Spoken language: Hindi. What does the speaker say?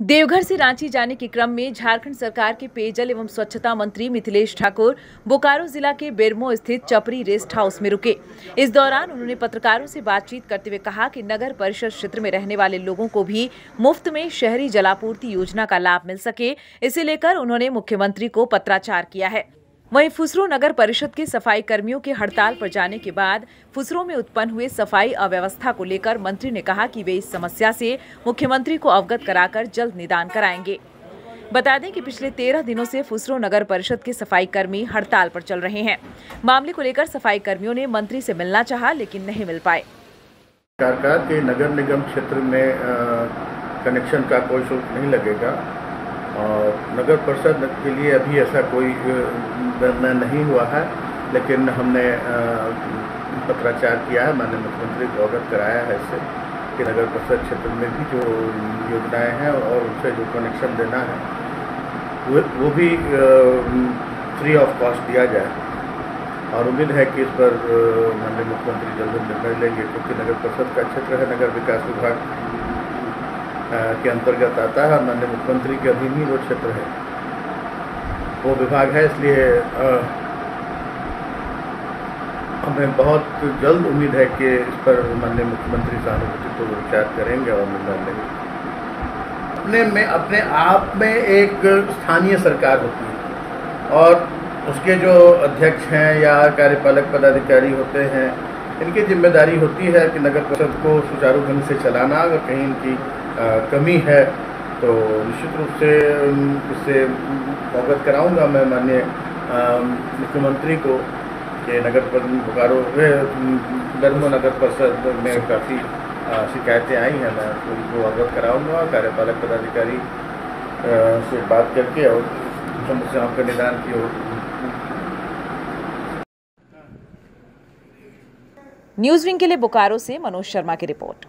देवघर से रांची जाने के क्रम में झारखंड सरकार के पेयजल एवं स्वच्छता मंत्री मिथिलेश ठाकुर बोकारो जिला के बेरमो स्थित चपरी रेस्ट हाउस में रुके। इस दौरान उन्होंने पत्रकारों से बातचीत करते हुए कहा कि नगर परिषद क्षेत्र में रहने वाले लोगों को भी मुफ़्त में शहरी जलापूर्ति योजना का लाभ मिल सके। इसे लेकर उन्होंने मुख्यमंत्री को पत्राचार किया है। वहीं फुसरो नगर परिषद के सफ़ाई कर्मियों के हड़ताल पर जाने के बाद फुसरो में उत्पन्न हुए सफ़ाई अव्यवस्था को लेकर मंत्री ने कहा कि वे इस समस्या से मुख्यमंत्री को अवगत कराकर जल्द निदान कराएँगे। बता दें कि पिछले तेरह दिनों से फुसरो नगर परिषद के सफ़ाई कर्मी हड़ताल पर चल रहे हैं। मामले को लेकर सफ़ाई कर्मियों ने मंत्री से मिलना चाहा, लेकिन नहीं मिल पाए। सरकार के नगर निगम क्षेत्र में कनेक्शन का कोई शुल्क नहीं लगेगा। और नगर परिषद के लिए अभी ऐसा कोई निर्णय नहीं हुआ है, लेकिन हमने पत्राचार किया है, माननीय मुख्यमंत्री को अवगत कराया है इससे कि नगर परिषद क्षेत्र में भी जो योजनाएँ हैं और उनसे जो कनेक्शन देना है, वो भी फ्री ऑफ़ कॉस्ट दिया जाए। और उम्मीद है कि इस पर माननीय मुख्यमंत्री जल्द निर्णय लेंगे, क्योंकि नगर परिषद का क्षेत्र है, नगर विकास विभाग के अंतर्गत आता है माननीय मुख्यमंत्री के अधीन ही वो क्षेत्र है। वो विभाग है, इसलिए हमें बहुत जल्द उम्मीद है कि इस पर माननीय मुख्यमंत्री सहानुभूति को विचार करेंगे और निर्णय लेंगे अपने में, अपने आप में एक स्थानीय सरकार होती है और उसके जो अध्यक्ष हैं या कार्यपालक पदाधिकारी होते हैं, इनकी ज़िम्मेदारी होती है कि नगर परिषद को सुचारू ढंग से चलाना, अगर कहीं इनकी कमी है तो निश्चित रूप से इससे अवगत कराऊँगा मैं माननीय मुख्यमंत्री को कि नगर बोकारो धर्मो नगर परिषद में काफ़ी शिकायतें आई हैं। मैं उनको अवगत कराऊँगा, कार्यपालक पदाधिकारी से बात करके और समस्याओं का निदान की ओर। न्यूज़ विंग के लिए बोकारो से मनोज शर्मा की रिपोर्ट।